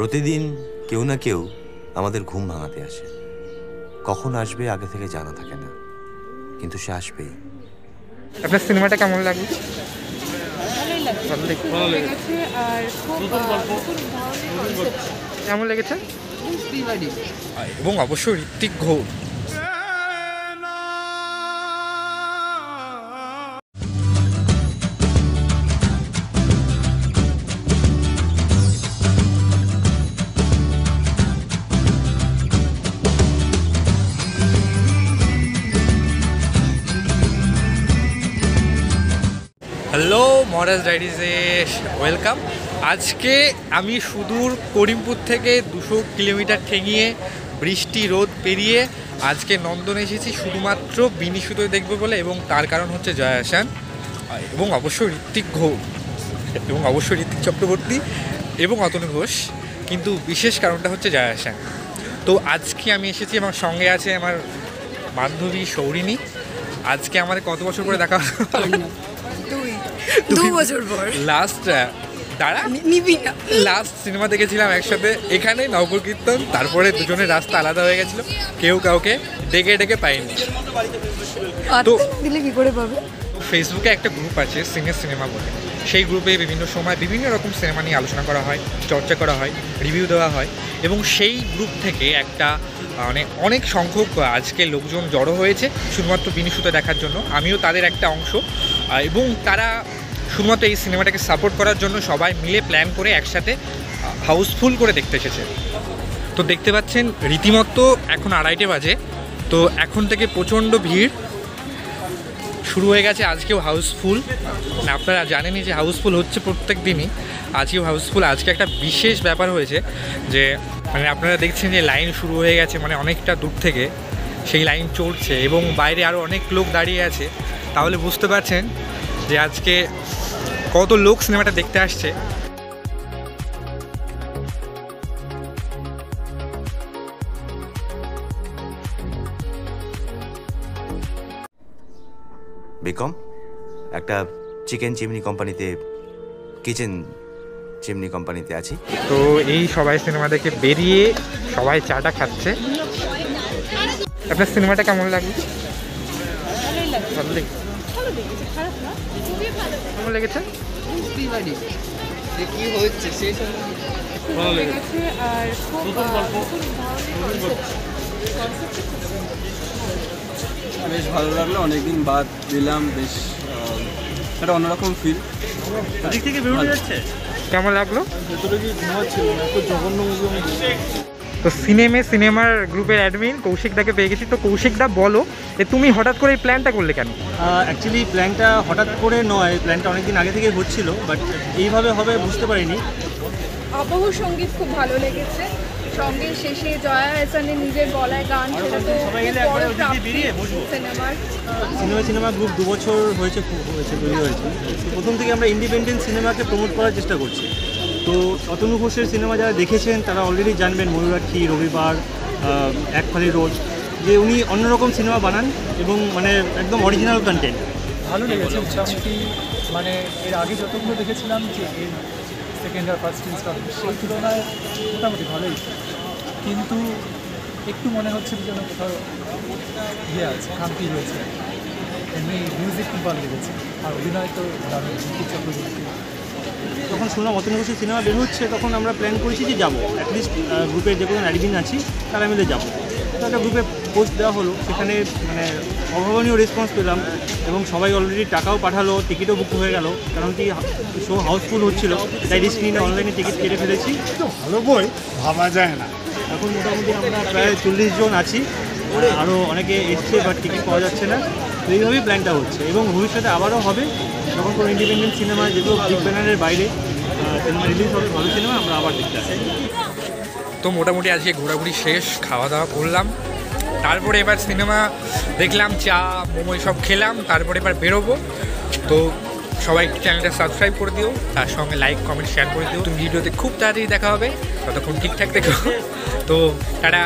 প্রতিদিন কেউ না কেউ আমাদের ঘুম ভাঙাতে আসে। কখন আসবে আগে থেকে জানা থাকে না কিন্তু সে আসবে আপনার সিনেমাটা কেমন লাগে। কেমন লেগেছে? এবং অবশ্যই ঋত্বিক ঘোষ হ্যালো, মহারাজ ডায়েরিজে ওয়েলকাম। আজকে আমি সুদূর করিমপুর থেকে দুশো কিলোমিটার ঠেঙিয়ে বৃষ্টি রোদ পেরিয়ে আজকে নন্দন এসেছি শুধুমাত্র বিনি সুতো দেখবে বলে এবং তার কারণ হচ্ছে জয়া হাসান এবং অবশ্যই ঋত্বিক ঘোষ এবং অবশ্যই ঋত্বিক চক্রবর্তী এবং অতনু ঘোষ, কিন্তু বিশেষ কারণটা হচ্ছে জয়া হাসান তো আজকে আমি এসেছি, আমার সঙ্গে আছে আমার বান্ধবী সৌরিনী আজকে আমাদের কত বছর করে দেখা দু বছর পর। লাস্ট নি- নিবি না। লাস্ট সিনেমা দেখেছিলাম একসাথে। এখানে নগর কীর্তন তারপরে দুজনের রাস্তা আলাদা হয়ে গেছিল। কেউ কাউকে ডেকে ডেকে পাইনি তো- দিলে কি করে পাবে? ফেসবুকে একটা গ্রুপ আছে সিনে সিনেমা বলে। সেই গ্রুপে বিভিন্ন সময় বিভিন্ন রকম সিনেমা নিয়ে আলোচনা করা হয় চর্চা করা হয় রিভিউ দেওয়া হয়। এবং সেই গ্রুপ থেকে একটা মানে অনেক সংখ্যক আজকে লোকজন জড়ো হয়েছে শুধুমাত্র বিনিশুতে দেখার জন্য। আমিও তাদের একটা অংশ। এবং তারা শুধুমাত্র এই সিনেমাটাকে সাপোর্ট করার জন্য সবাই মিলে প্ল্যান করে একসাথে হাউসফুল করে দেখতে এসেছে। তো দেখতে পাচ্ছেন, রীতিমতো এখন আড়াইটে বাজে। তো এখন থেকে প্রচণ্ড ভিড়। শুরু হয়ে গেছে আজকেও হাউসফুল না আপনারা জানেনই যে হাউসফুল হচ্ছে প্রত্যেক দিনই। আজকেও হাউসফুল আজকে একটা বিশেষ ব্যাপার হয়েছে যে মানে আপনারা দেখছেন যে লাইন শুরু হয়ে গেছে মানে অনেকটা দূর থেকে। সেই লাইন চলছে এবং বাইরে আরও অনেক লোক দাঁড়িয়ে আছে। তাহলে বুঝতে পারছেন যে আজকে কত লোক সিনেমাটা দেখতে আসছে। বিকম একটা চিকেন চিমনি কোম্পানিতে কিচেন চিমনি কোম্পানিতে আছি। তো এই সবাই সিনেমা দেখে বেরিয়ে সবাই চাটা খাচ্ছে। আপনার সিনেমাটা কেমন লাগল? লাগছে ভালো লেগেছে? লেগেছে খারাপ না খুবই ভালো কেমন লেগেছে। ভালো লেগেছে আর খুব আহ, নতুন ধরনের concept। Concept টা খুব বেশ ভালো লাগল অনেকদিন বাদ দিলাম বেশ একটা অন্যরকম ফিল ওদিক থেকে বেরোনো যাচ্ছে? কেমন লাগল? ভেতরে কি ঘুমাচ্ছিল এত জঘন্য মুভি আমি তো সিনেমে সিনেমার গ্রুপের অ্যাডমিন কৌশিক দাকে পেয়ে গেছি। তো কৌশিকদা বলো যে তুমি হঠাৎ করে এই প্ল্যানটা করলে কেন? অ্যাকচুয়ালি প্ল্যানটা হঠাৎ করে নয় প্ল্যানটা অনেকদিন আগে থেকে হচ্ছিল বাট এইভাবে হবে বুঝতে পারিনি। আবহ সংগীত খুব ভালো লেগেছে। সঙ্গে শেষে জয়া হাসানের নিজের গলায় গান সেটা তো। সিনেমার সিনেমা সিনেমা গ্রুপ দু বছর হয়েছে খুব হয়েছে তৈরি হয়েছে। প্রথম থেকে আমরা ইন্ডিপেন্ডেন্ট সিনেমাকে প্রমোট করার চেষ্টা করছি। তো অতনু ঘোষের সিনেমা যারা দেখেছেন তারা অলরেডি জানবেন ময়ূরাক্ষী রবিবার আহ, একফালি রোড যে উনি অন্যরকম সিনেমা বানান এবং মানে একদম অরিজিনাল কন্টেন্ট ভালো লেগেছে মোটামুটি মানে এর আগে যতগুলো দেখেছিলাম যে সেকেন্ড আর ফার্স্ট ইনস্টলমেন্ট সেই তুলনায় মোটামুটি ভালোই। কিন্তু একটু মনে হচ্ছে যেন কোথাও ইয়ে আছে খামতি রয়েছে। এমনি মিউজিক খুব ভালো লেগেছে। আর অভিনয় তো দারুণ চক্রবর্তী। যখন শুনলাম অতনু ঘোষের সিনেমা বের হচ্ছে তখন আমরা প্ল্যান করেছি যে যাব। অ্যাটলিস্ট গ্রুপের যে কোনো অ্যাডমিন আছি তারা মিলে যাব। তো একটা গ্রুপে পোস্ট দেওয়া হলো সেখানে মানে অভাবনীয় রেসপন্স পেলাম এবং সবাই অলরেডি টাকাও পাঠালো টিকিটও বুক হয়ে গেল। কারণ কি শো হাউসফুল হচ্ছিল তাই রিস্ক নিয়ে অনলাইনে টিকিট কেটে ফেলেছি। তো ভালো বই ভাবা যায় না। এখন মোটামুটি আমরা প্রায় চল্লিশ জন আছি। আরও অনেকে এসছে বাট টিকিট পাওয়া যাচ্ছে না। তো এইভাবেই প্ল্যানটা হচ্ছে এবং ভবিষ্যতে আবারও হবে। যখন কোনো ইন্ডিপেন্ডেন্ট সিনেমা যেগুলো বিগ ব্যানারের বাইরে সিনেমা রিলিজ হবে, ভালো সিনেমা আমরা আবার দেখতে আসি তো মোটামুটি আজকে ঘোরাঘুরি শেষ খাওয়া দাওয়া করলাম। তারপরে এবার সিনেমা দেখলাম, চা, মোমো সব খেলাম, তারপরে এবার বেরোবো। তো সবাই চ্যানেলটা সাবস্ক্রাইব করে দিও, তার সঙ্গে লাইক কমেন্ট শেয়ার করে দিও। তুমি ভিডিওতে খুব তাড়াতাড়ি দেখা হবে, ততক্ষণ ঠিকঠাক দেখো তো টাটা।